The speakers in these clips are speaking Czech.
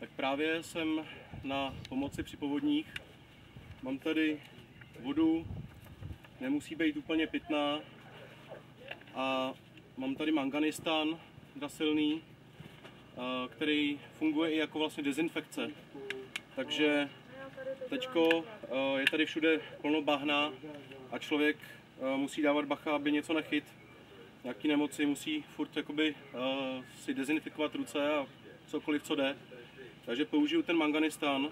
Tak právě jsem na pomoci při povodních. Mám tady vodu, nemusí být úplně pitná. A mám tady manganistan drasilný, který funguje i jako vlastně dezinfekce. Takže teďko je tady všude plno bahna a člověk musí dávat bacha, aby něco nechyt. Nějaký nemoci musí furt jakoby, si dezinfikovat ruce a cokoliv, co jde. Takže použiju ten manganistan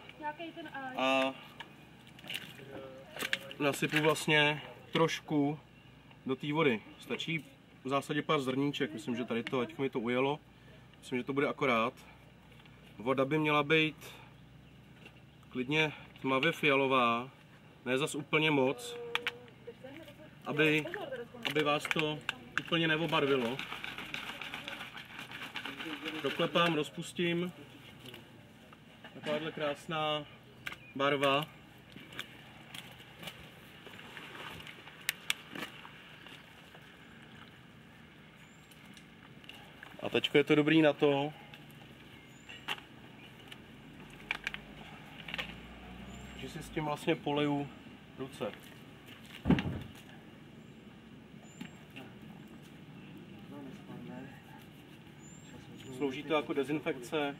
a nasypu vlastně trošku do té vody. Stačí v zásadě pár zrníček, myslím, že tady to, ať mi to ujelo. Myslím, že to bude akorát. Voda by měla být klidně tmavě fialová, ne zas úplně moc, aby, aby vás to úplně neobarvilo. Doklepám, rozpustím. Takováhle krásná barva. A teď je to dobrý na to, že si s tím vlastně poleju ruce. Slouží to jako dezinfekce.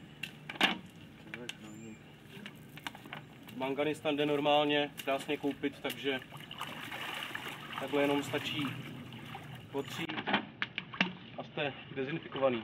Manganistan jde normálně krásně koupit, takže takhle jenom stačí potřít a jste dezinfikovaný.